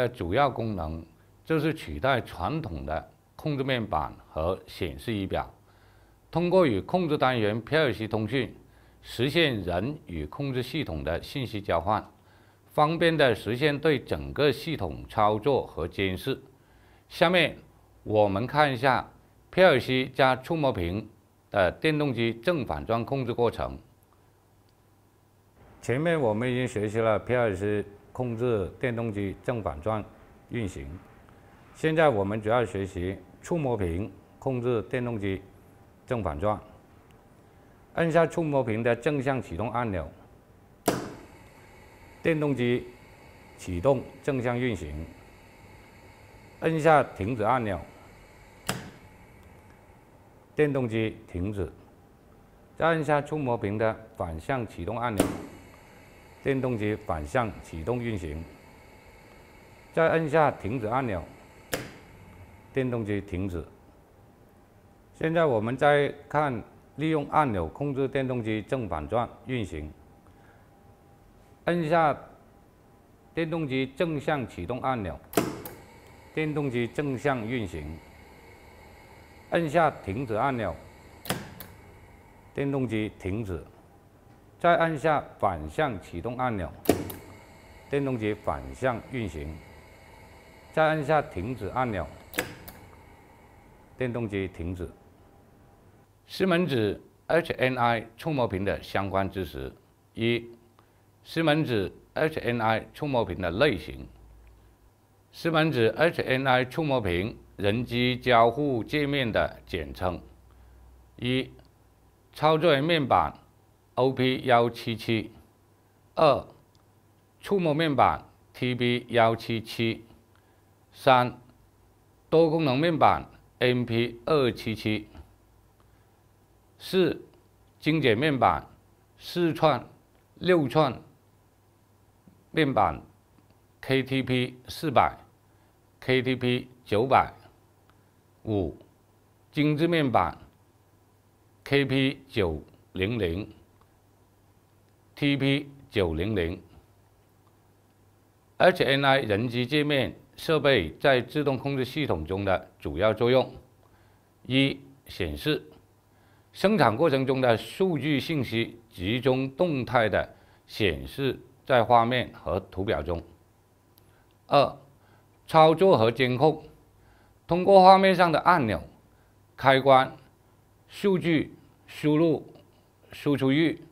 的主要功能就是取代传统的控制面板和显示仪表，通过与控制单元 PLC 通讯，实现人与控制系统的信息交换，方便的实现对整个系统操作和监视。下面我们看一下 PLC 加触摸屏的电动机正反转控制过程。前面我们已经学习了 PLC 控制电动机正反转运行，现在我们主要学习触摸屏控制电动机正反转。按下触摸屏的正向启动按钮，电动机启动正向运行。按下停止按钮，电动机停止。再按下触摸屏的反向启动按钮。电动机反向启动运行，再按下停止按钮，电动机停止。现在我们再看利用按钮控制电动机正反转运行，按下电动机正向启动按钮，电动机正向运行，按下停止按钮，电动机停止。再按下反向启动按钮，电动机反向运行。再按下停止按钮，电动机停止。西门子 HNI 触摸屏的相关知识：一、西门子 HNI 触摸屏的类型。西门子 HNI 触摸屏人机交互界面的简称。一、操作面板。OP 幺七七。二，触摸面板 TB 幺七七。三，多功能面板 MP 二七七。四，精简面板四串六串面板 KTP 四百 KTP 九百。五，精致面板 KP 九零零。TP 九零零，HNI 人机界面设备在自动控制系统中的主要作用：一、显示。生产过程中的数据信息集中动态的显示在画面和图表中；二、操作和监控，通过画面上的按钮、开关、数据输入、输出域。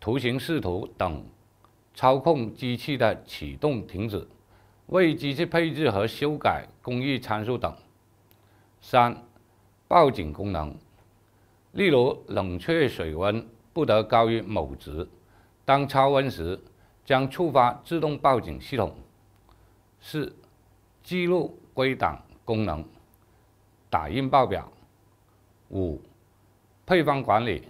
图形视图等，操控机器的启动、停止，为机器配置和修改工艺参数等。三、报警功能，例如冷却水温不得高于某值，当超温时将触发自动报警系统。四、记录归档功能，打印报表。五、配方管理。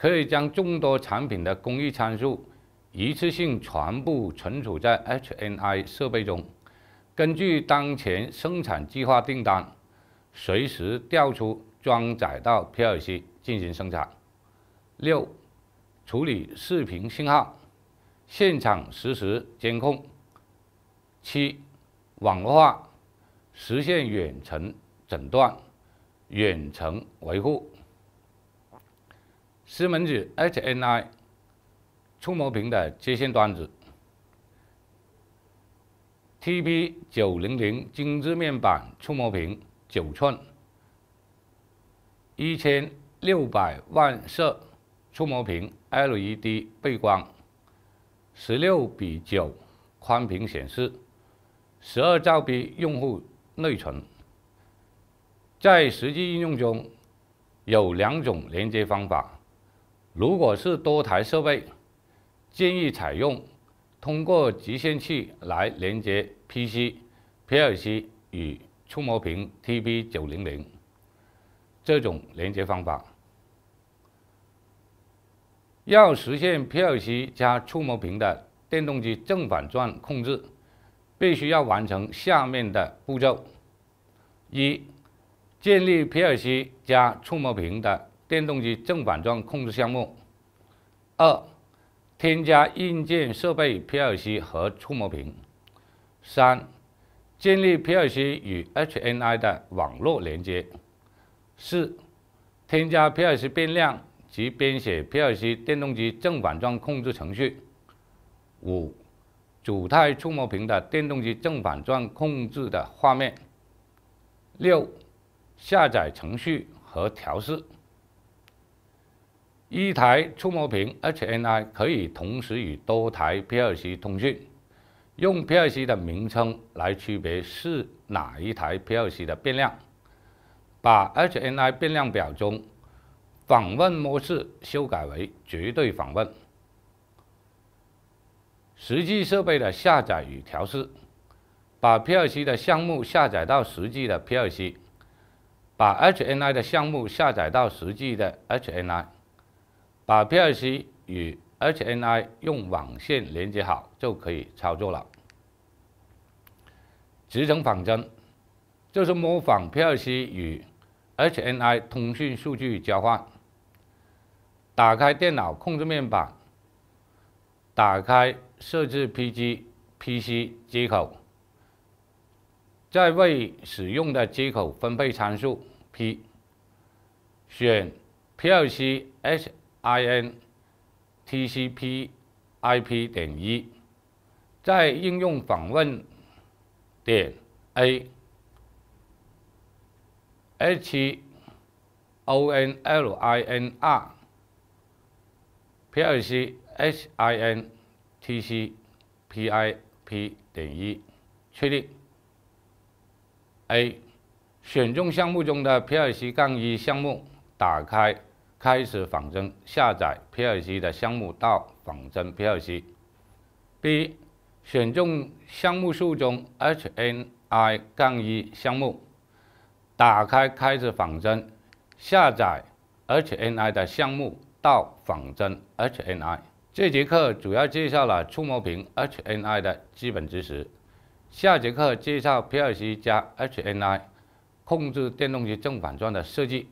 可以将众多产品的工艺参数一次性全部存储在 HNI 设备中，根据当前生产计划订单，随时调出装载到 PLC 进行生产。六、处理视频信号，现场实时监控。七、网络化，实现远程诊断、远程维护。西门子 HNI 触摸屏的接线端子，TP 九零零精致面板触摸屏九寸，一千六百万色触摸屏 LED 背光，十六比九宽屏显示，十二兆 B 用户内存。在实际应用中，有两种连接方法。如果是多台设备，建议采用通过集线器来连接 PC、PLC 与触摸屏 TP900 这种连接方法。要实现 PLC 加触摸屏的电动机正反转控制，必须要完成下面的步骤：一、建立 PLC 加触摸屏的。电动机正反转控制项目。二、添加硬件设备 PLC 和触摸屏。三、建立 PLC 与 HNI 的网络连接。四、添加 PLC 变量及编写 PLC 电动机正反转控制程序。五、主态触摸屏的电动机正反转控制的画面。六、下载程序和调试。一台触摸屏 HNI 可以同时与多台 PLC 通讯，用 PLC 的名称来区别是哪一台 PLC 的变量。把 HNI 变量表中访问模式修改为绝对访问。实际设备的下载与调试，把 PLC 的项目下载到实际的 PLC，把 HNI 的项目下载到实际的 HNI，把 PLC 与 HNI 用网线连接好就可以操作了。集成仿真就是模仿 PLC 与 HNI 通讯数据交换。打开电脑控制面板，打开设置 PG PC 接口，在未使用的接口分配参数 P，选 PLC H i n t c p i p 点一，在应用访问点 A。H O N L I N R P L C H I N T C P I P 点一，确定。A 选中项目中的 P L C 杠一项目，打开开始仿真，下载 P L C 的项目到仿真 P L C。B 选中项目数中 H N I 杠一项目。打开开始仿真，下载 HNI 的项目到仿真 HNI。这节课主要介绍了触摸屏 HNI 的基本知识，下节课介绍 PLC 加 HNI 控制电动机正反转的设计。